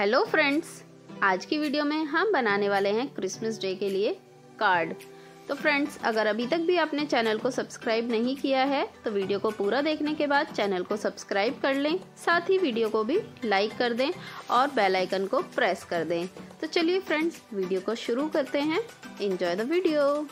Hello friends आज की video में हम बनाने वाले हैं क्रिसमस डे के लिए कार्ड तो फ्रेंड्स अगर अभी तक भी आपने चैनल को सब्सक्राइब नहीं किया है तो वीडियो को पूरा देखने के बाद चैनल को सब्सक्राइब कर लें, साथ ही वीडियो को भी लाइक कर दें और बेल आइकन को प्रेस कर दें. तो चलिए फ्रेंड्स वीडियो को शुरू करते हैं. इंजॉय द वीडियो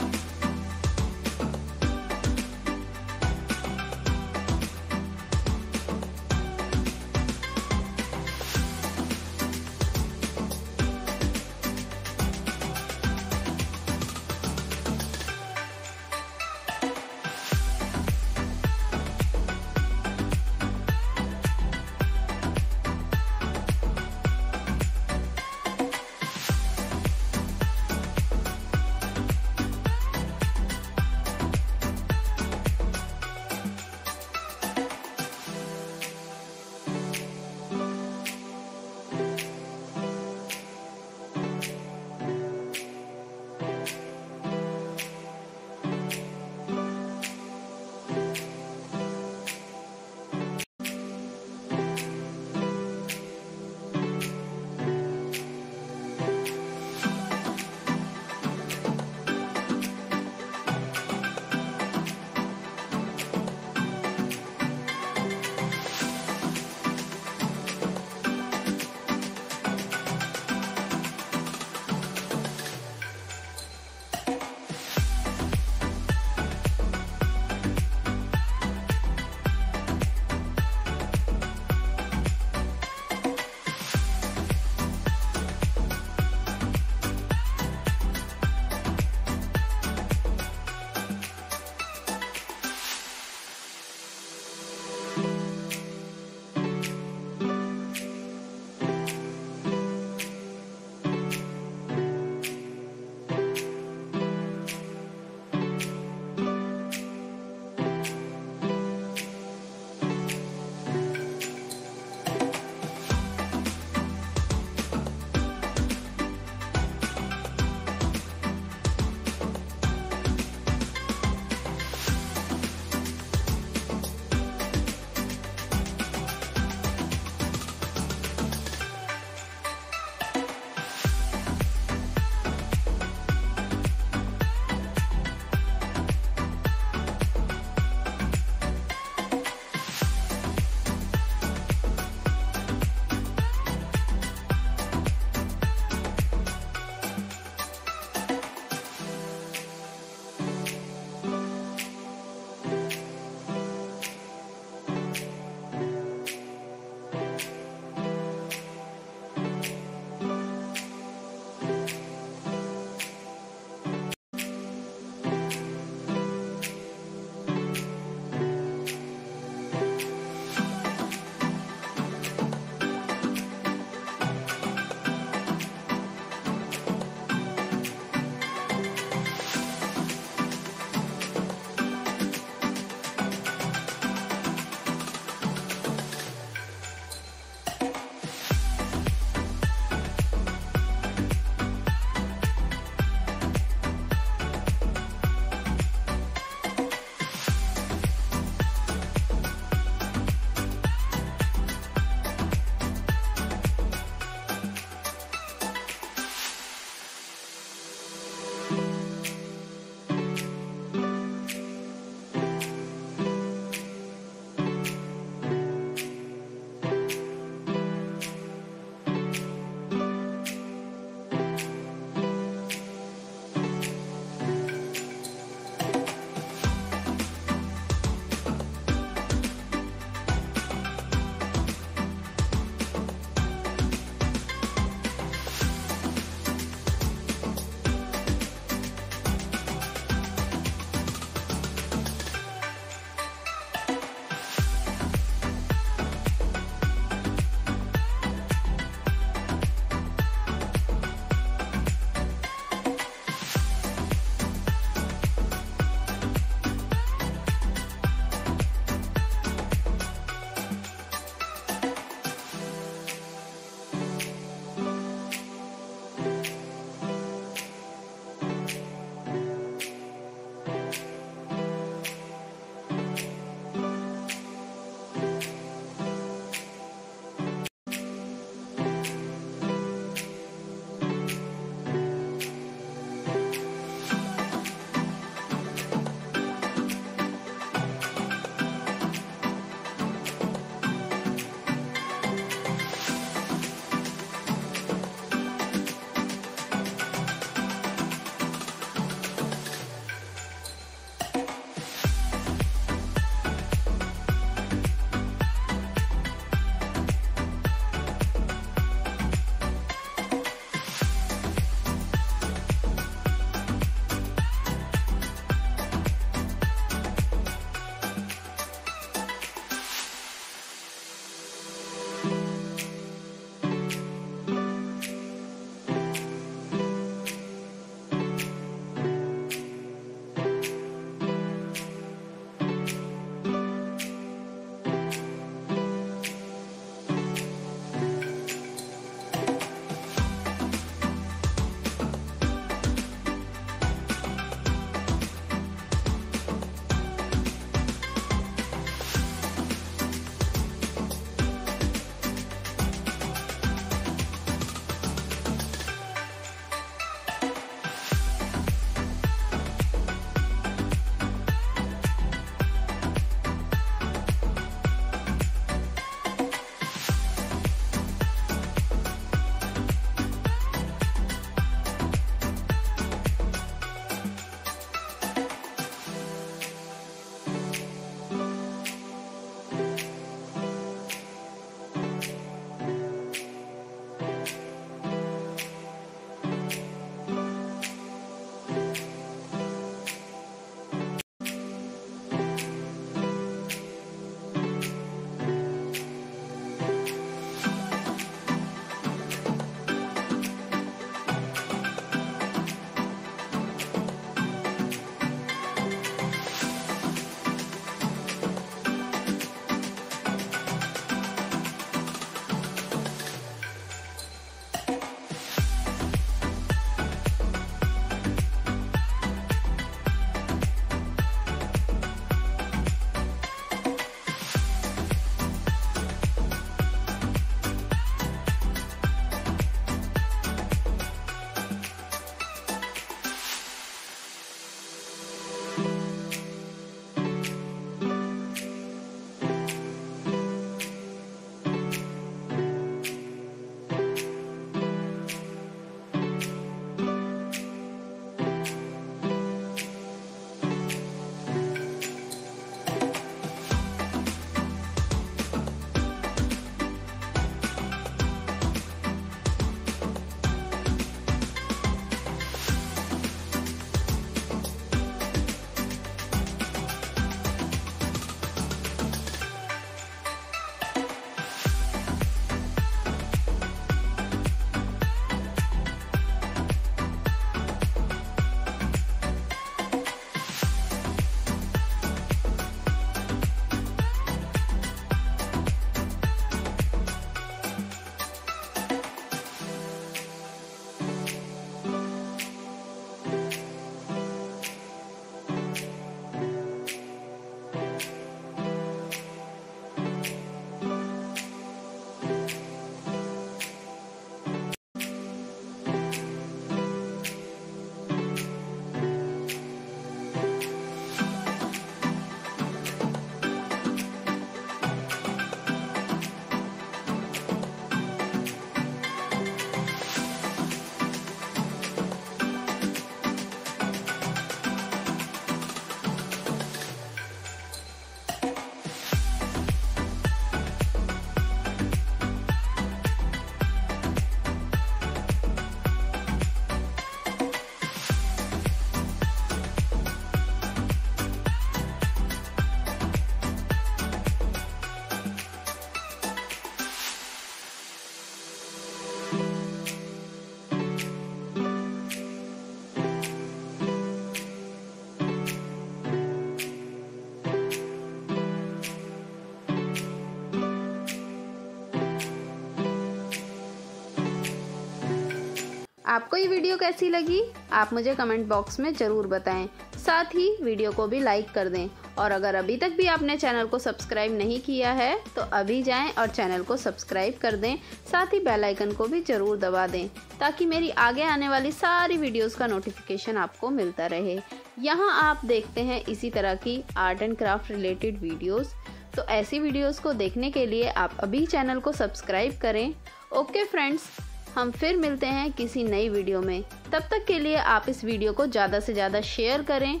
आपको ये वीडियो कैसी लगी, आप मुझे कमेंट बॉक्स में ज़रूर बताएँ। साथ ही वीडियो को भी लाइक कर दें। और अगर अभी तक भी आपने चैनल को सब्सक्राइब नहीं किया है तो अभी जाएँ और चैनल को सब्सक्राइब कर दें। साथ ही बेल आइकन को भी ज़रूर दबा दें, ताकि मेरी आगे आने वाली सारी वीडियोस का नोटिफिकेशन आपको मिलता रहे। यहाँ आप देखते हैं इसी तरह की art and craft related videos तो ऐसी वीडियोस को देखने के लिए आप अभी चैनल को सब्सक्राइब करें। ओके फ्रेंड्स हम फिर मिलते हैं किसी नई वीडियो में। तब तक के लिए आप इस वीडियो को ज़्यादा से ज़्यादा शेयर करें।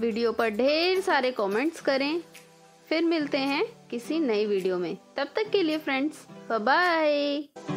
वीडियो पर ढेर सारे कमेंट्स करें। फिर मिलते हैं किसी नई वीडियो में। तब तक के लिए फ्रेंड्स बाय